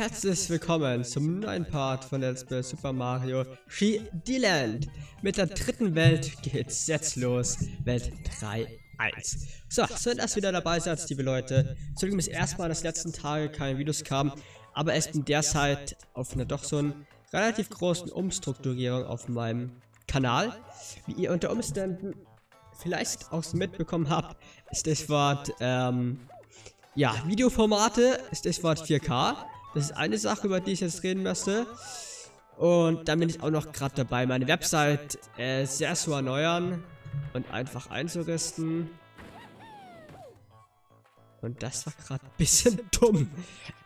Herzlich willkommen zum neuen Part von Let's Play Super Mario 3D Land. Mit der dritten Welt geht's jetzt los. Welt 3.1. So, schön, dass wieder dabei seid, liebe Leute. Entschuldigung, dass erstmal in den letzten Tagen keine Videos kamen, aber es bin derzeit auf einer doch so einen relativ großen Umstrukturierung auf meinem Kanal. Wie ihr unter Umständen vielleicht auch mitbekommen habt, ist das Wort, ähm, ja, Videoformate ist das Wort 4K. Das ist eine Sache, über die ich jetzt reden möchte. Und dann bin ich auch noch gerade dabei, meine Website äh, sehr zu erneuern und einfach einzurüsten. Und das war gerade ein bisschen dumm.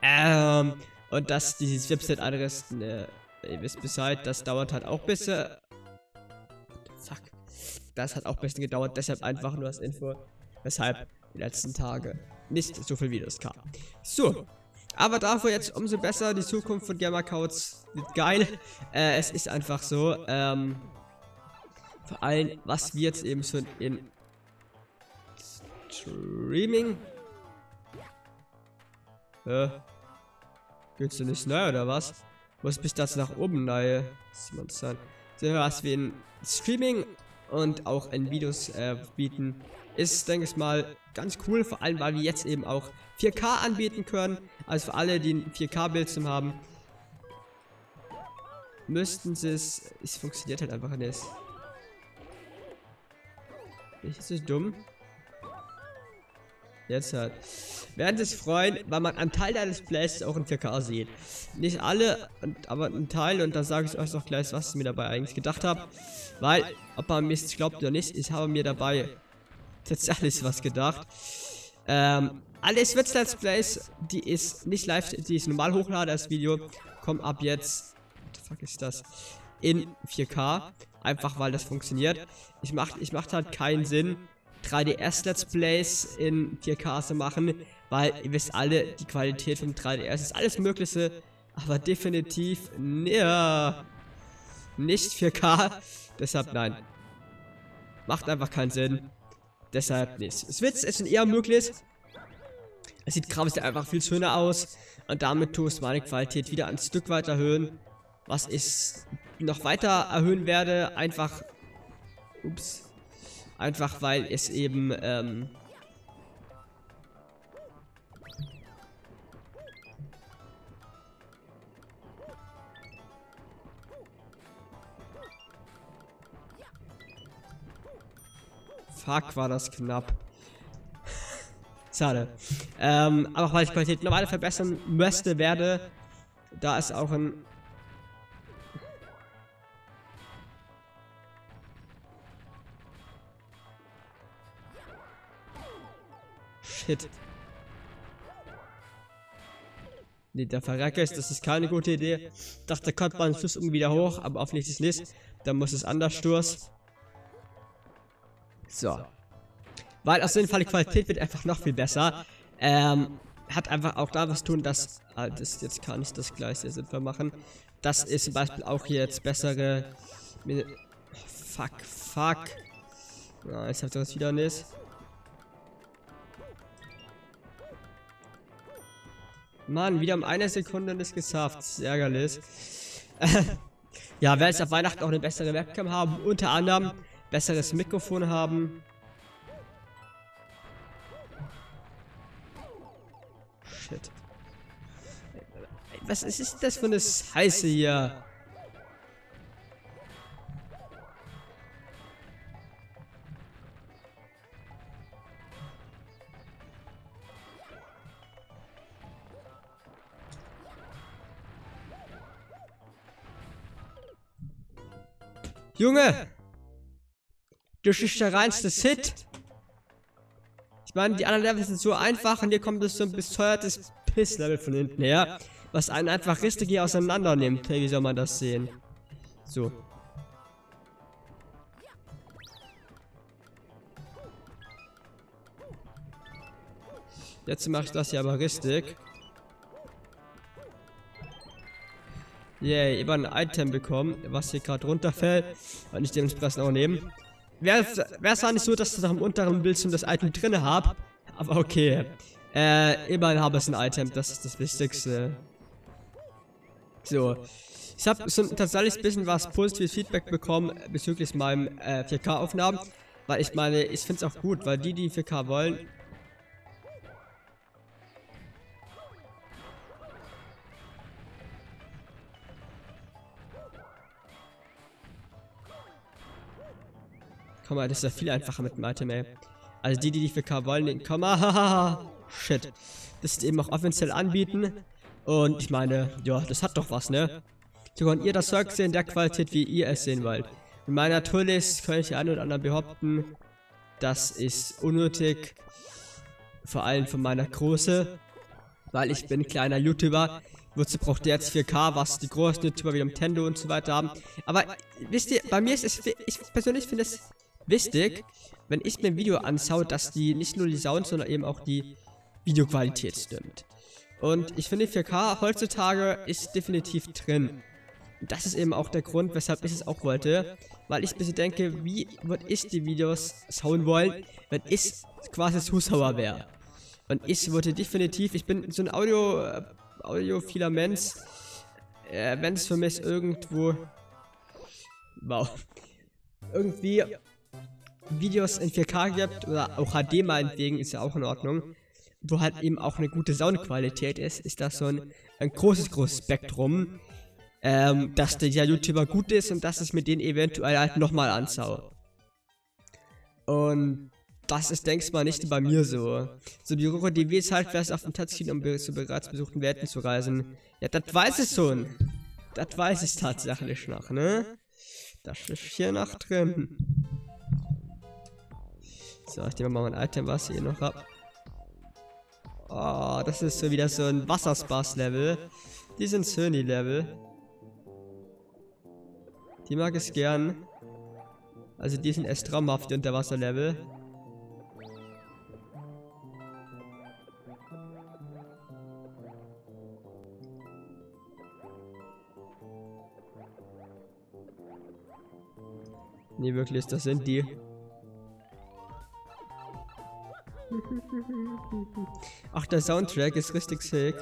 Ähm, und dass dieses Website einrüsten, äh, ihr wisst Bescheid, das dauert halt auch ein bisschen. Fuck. Das hat auch ein bisschen gedauert, deshalb einfach nur als Info, weshalb die letzten Tage nicht so viel Videos kamen. So, aber dafür jetzt umso besser. Die Zukunft von Gamma-Codes wird geil. Äh, es ist einfach so. Ähm, vor allem, was wir jetzt eben schon in Streaming. Äh, geht's denn nicht neu oder was? Muss bis das nach oben neu. sein. So, was wir in Streaming und auch in Videos äh, bieten, ist, denke ich mal, ganz cool. Vor allem, weil wir jetzt eben auch 4K anbieten können. Also für alle, die ein 4K-Bildschirm haben, müssten sie es... Es funktioniert halt einfach nicht. Ist das dumm? Jetzt halt. Werden sich freuen, weil man einen Teil deines Displays auch in 4K sieht. Nicht alle, aber ein Teil und da sage ich euch noch gleich, was ich mir dabei eigentlich gedacht habe. Weil, ob man mir glaubt oder nicht, ich habe mir dabei tatsächlich was gedacht. Ähm, alle Switch Let's Plays, die ist nicht live, die ist normal hochlade, das Video, kommen ab jetzt, what the fuck ist das, in 4K, einfach weil das funktioniert. Ich mach, ich macht halt keinen Sinn, 3DS Let's Plays in 4K zu machen, weil ihr wisst alle, die Qualität vom 3DS ist alles mögliche, aber definitiv ja, nicht 4K, deshalb nein. Macht einfach keinen Sinn. Deshalb nicht. Switch ist schon eher möglich. Es sieht grafisch einfach viel schöner aus. Und damit tust meine Qualität wieder ein Stück weit erhöhen. Was ich noch weiter erhöhen werde. Einfach. Ups. Einfach weil es eben. Ähm, Fuck, war das knapp. Schade. Ähm, aber weil ich Qualität normal verbessern möchte, werde, da ist auch ein... Shit. Nee, der Verrecker ist, das ist keine gute Idee. Ich dachte, da kommt man Schuss irgendwie wieder hoch, aber offensichtlich nicht. Dann muss es anders stoßen. So. Weil auf jeden Fall die Qualität wird einfach noch viel besser. Ähm, hat einfach auch da was tun, dass... Ah, das jetzt kann ich das gleiche sinnvoll machen. Das ist zum Beispiel auch jetzt bessere... Oh, fuck, fuck. Ja, jetzt habt ihr das wieder nicht. Mann, wieder um eine Sekunde nicht geschafft. Ärgerlich. ja, werde ich auf Weihnachten auch eine bessere Webcam haben. Unter anderem besseres Mikrofon haben. Shit. Was ist das für eine Scheiße hier? Junge! Das ist der reinste Hit. Ich meine, die anderen Level sind so einfach und hier kommt es so ein bescheuertes Piss-Level von hinten her, was einen einfach richtig hier auseinander nimmt. Hey, wie soll man das sehen? So. Jetzt mache ich das hier aber richtig. Yay, über ein Item bekommen, was hier gerade runterfällt. Und ich dementsprechend auch nehmen. Wäre es nicht so, dass ich noch im unteren Bildschirm das Item drin habe, aber okay. Äh, immerhin habe ich ein Item, das ist das Wichtigste. So. Ich habe so tatsächlich ein bisschen was positives Feedback bekommen bezüglich meinem äh, 4K-Aufnahmen. Weil ich meine, ich finde es auch gut, weil die, die 4K wollen, Komm mal, das ist ja viel einfacher mit dem Item, ey. Also die, die die 4K wollen, den komm mal, hahaha, shit. Das ist eben auch offiziell anbieten. Und ich meine, ja, das hat doch was, ne? So könnt ihr das Zeug sehen, der Qualität, wie ihr es sehen wollt. In meiner Tourlist kann ich ein oder anderen behaupten, das ist unnötig. Vor allem von meiner Größe. Weil ich bin kleiner YouTuber. Wozu braucht der jetzt 4K, was die großen YouTuber wie Nintendo und so weiter haben. Aber wisst ihr, bei mir ist es, ich persönlich finde es wichtig, wenn ich mir ein Video anschaue, dass die nicht nur die Sound, sondern eben auch die Videoqualität stimmt. Und ich finde 4K heutzutage ist definitiv drin. Das ist eben auch der Grund, weshalb ich es auch wollte. Weil ich ein bisschen denke, wie würde ich die Videos schauen wollen, wenn ich quasi Zuschauer wäre. Und ich würde definitiv, ich bin so ein Audio, äh, audiophiler Mensch, äh, wenn es für mich irgendwo, wow, irgendwie Videos in 4K gibt oder auch HD meinetwegen ist ja auch in Ordnung, wo halt eben auch eine gute Soundqualität ist, ist das so ein, ein großes, großes Spektrum, ähm, dass der YouTuber gut ist und dass ich mir den eventuell halt nochmal anschaue. Und das ist, denkst mal, nicht bei mir so. So, die Rore DW ist halt fest auf dem Touchscreen, um zu bereits besuchten Welten zu reisen. Ja, das weiß ich schon. Das weiß ich tatsächlich noch, ne? Das ist hier noch drin. So, ich nehme mal mein Item, was ich hier noch hab. Oh, das ist so wieder so ein Wasserspaß-Level. Die sind Sony-Level. Die mag ich gern. Also die sind echt traumhaft, die Unterwasser-Level. Nee, wirklich, das sind die. Ach, der Soundtrack ist richtig sick.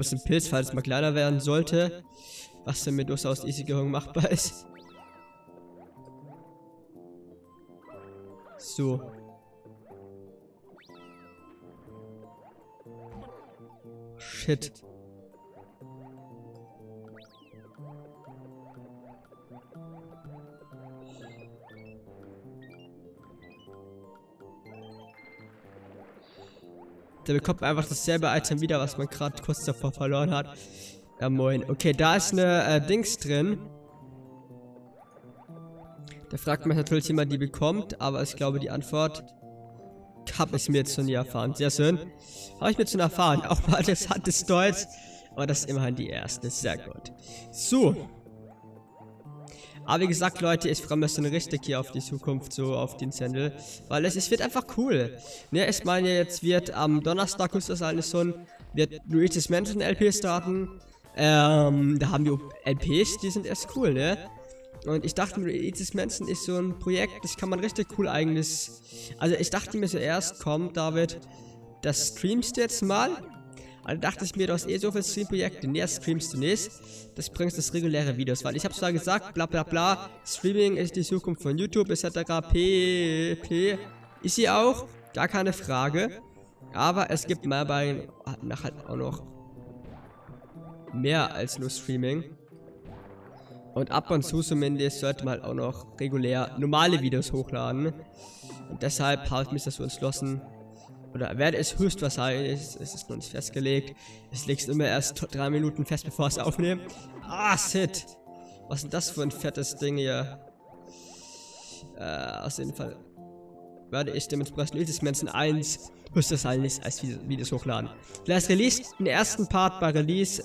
Ist ein Pilz, falls es mal kleiner werden sollte. Was denn mit durchaus easy Gehirn machbar ist. So. Shit. Der bekommt einfach dasselbe Item wieder, was man gerade kurz davor verloren hat. Ja moin. Okay, da ist eine äh, Dings drin. Da fragt mich natürlich jemand, die bekommt, aber ich glaube, die Antwort habe ich mir jetzt schon nie erfahren. Sehr schön. Habe ich mir schon erfahren. Auch mal das hat es Deutsch. Aber das ist immerhin die erste. Sehr gut. So. Aber wie gesagt, Leute, ich freue mich schon richtig hier auf die Zukunft, so auf den Sendel. Weil es, es wird einfach cool. Ne, ich meine, jetzt wird am Donnerstag, ist das alles schon, wird Luigi's Mansion LP starten. Ähm, da haben wir LPs, die sind erst cool, ne? Und ich dachte mir, Etis Mansion ist so ein Projekt, das kann man richtig cool eigentlich... Also ich dachte mir zuerst, komm David, das streamst du jetzt mal. Also dachte ich mir, du hast eh so viele Stream-Projekte. Nee, das streamst du nicht. Das bringst du reguläre Videos. Weil ich habe zwar gesagt, bla bla bla, Streaming ist die Zukunft von YouTube, etc. P, P. Ist sie auch, gar keine Frage. Aber es gibt mal bei, nach halt auch noch mehr als nur Streaming. Und ab und zu zumindest sollte man halt auch noch regulär normale Videos hochladen. Und deshalb habe ich mich dazu entschlossen, oder werde es höchstwahrscheinlich, es ist noch nicht festgelegt, es legt immer erst drei Minuten fest, bevor es aufnehme. Ah, shit! Was ist denn das für ein fettes Ding hier? Äh, aus jeden Fall werde ich dementsprechend Ultis Mansion 1 höchstwahrscheinlich als Videos hochladen. Vielleicht release den ersten Part bei Release.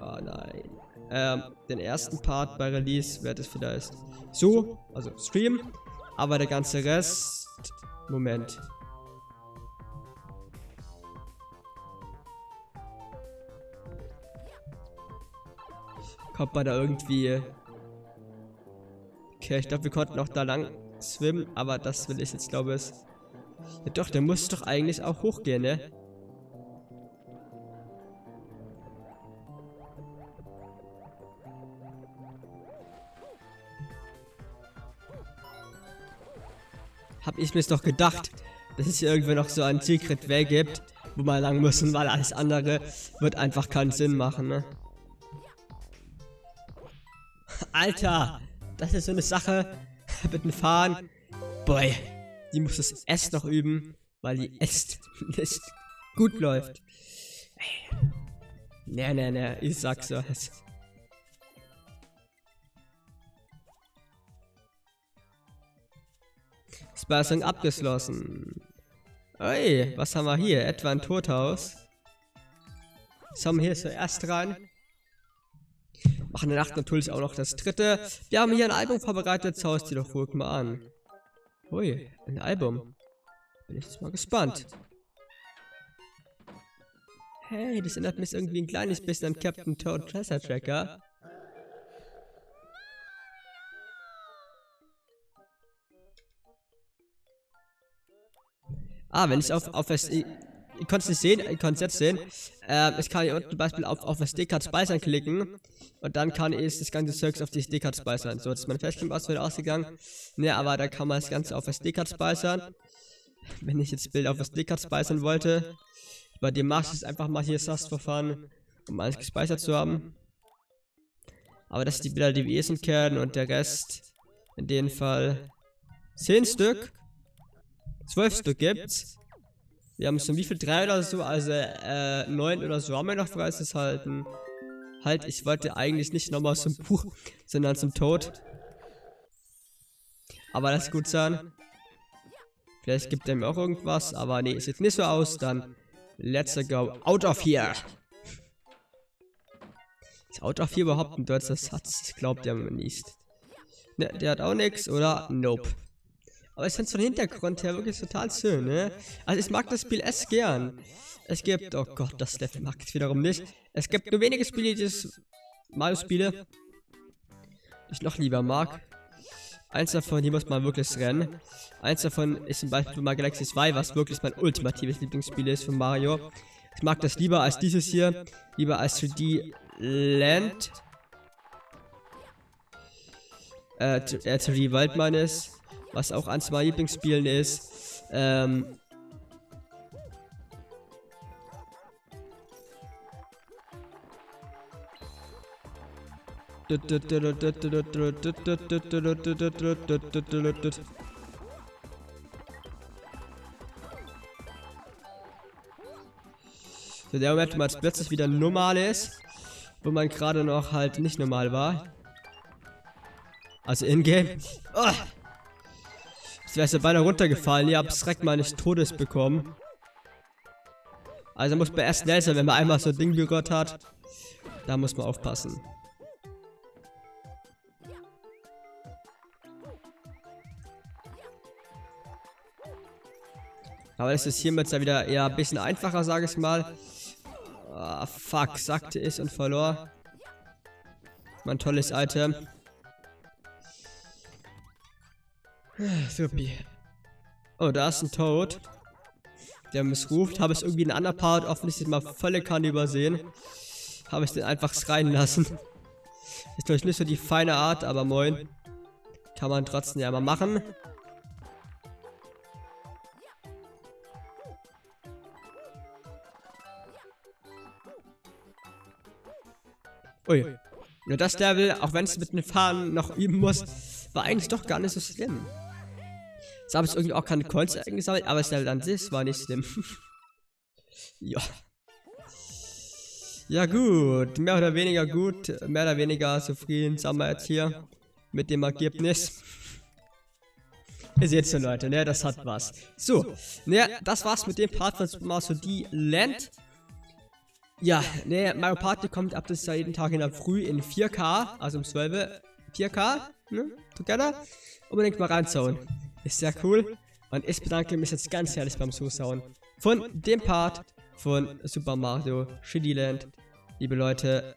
Oh nein äh, den ersten Part bei Release wird es vielleicht so, also Stream, aber der ganze Rest, Moment. Kommt man da irgendwie... Okay, ich glaube, wir konnten auch da lang swimmen, aber das will ich jetzt, glaube ich... Ja doch, der muss doch eigentlich auch hochgehen, ne? Hab ich mir's doch gedacht, dass es hier irgendwo noch so ein Secret Way gibt, wo man lang müssen, weil alles andere wird einfach keinen Sinn machen, ne? Alter, das ist so eine Sache mit dem Fahren. Boy, die muss das S noch üben, weil die S nicht gut läuft. Ne, ne, ne, ich sag's euch. Spassung abgeschlossen. Ui, was haben wir hier? Etwa ein Tothaus. Haben wir hier zuerst rein? Machen in der Nacht natürlich auch noch das dritte. Wir haben hier ein Album vorbereitet, schau es dir doch ruhig mal an. Ui, ein Album. Bin ich jetzt mal gespannt. Hey, das erinnert mich irgendwie ein kleines bisschen an Captain Toad Treasure Tracker. Ah, wenn ich auf, auf das... Ihr könnt es nicht sehen, ihr könnt es jetzt sehen. Äh, ich kann hier unten zum Beispiel auf, auf SD-Card speichern klicken. Und dann kann ich das ganze Zeugs auf die SD-Card speichern. So, jetzt ist mein Festplatten ausgegangen. Ne, aber da kann man das Ganze auf SD-Card speichern. Wenn ich jetzt Bild auf SD-Card speichern wollte. Bei dem mache ich es einfach mal hier SAS-Verfahren, um alles gespeichert zu haben. Aber das ist die Bilder, die wir eh sind kennen und der Rest in dem Fall 10 Stück. Zwölf Stück gibt's. Wir haben schon wie viel? Drei oder so, also äh, neun oder so haben wir noch freizuhalten. Halt, ich wollte eigentlich nicht nochmal zum Buch, sondern zum Tod. Aber das ist gut sein. Vielleicht gibt er mir auch irgendwas, aber nee, sieht nicht so aus, dann let's go out of here. Ist out of here überhaupt ein deutscher Satz? Das glaubt er mir nicht. Ne, der hat auch nichts, oder? Nope. Aber ich finde von Hintergrund her wirklich total schön, ne? Also ich mag das Spiel S gern. Es gibt, oh Gott, das Level mag ich wiederum nicht. Es gibt nur wenige Spiele, die Mario-Spiele, ich noch lieber mag. Eins davon, hier muss man wirklich rennen. Eins davon ist zum Beispiel mal Galaxy 2, was wirklich mein ultimatives Lieblingsspiel ist von Mario. Ich mag das lieber als dieses hier, lieber als 3D Land. Äh, 3D World meines was auch eins meiner Lieblingsspielen ist. Ähm, So, der Moment, wo man plötzlich wieder normal ist, wo man gerade noch halt nicht normal war. Also in-game. Oh! Jetzt wärst du beinahe runtergefallen. Ihr habt mal nicht Todes bekommen. Also muss man erst schnell sein, wenn man einmal so ein Ding berührt hat. Da muss man aufpassen. Aber es ist hiermit ja wieder eher ein bisschen einfacher, sage ich mal. Ah, fuck, sagte ich und verlor. Mein tolles Item. Supi. Oh, da ist ein Toad. Der missruft. Habe ich irgendwie einen anderen Part offensichtlich mal volle Kanne übersehen. Habe ich den einfach schreien lassen. Ist natürlich nicht so die feine Art, aber moin. Kann man trotzdem ja mal machen. Ui. Nur das Level, auch wenn es mit den Fahnen noch üben muss, war eigentlich doch gar nicht so schlimm. Jetzt habe ich irgendwie auch keine Coins eingesammelt, aber Level an sich war nicht schlimm. ja. Ja gut, mehr oder weniger gut, mehr oder weniger zufrieden sind wir jetzt hier mit dem Ergebnis. Ihr seht schon, Leute, ne, das hat was. So, ne, das war's mit dem Part von Super Mario D Land. Ja, ne, Mario Party kommt ab das jeden Tag in der Früh in 4K, also um 12 4K, ne, together. Unbedingt mal reinzauen. Ist sehr cool. Und ich bedanke mich jetzt ganz herzlich beim Zuschauen von dem Part von Super Mario Shitty Land. Liebe Leute,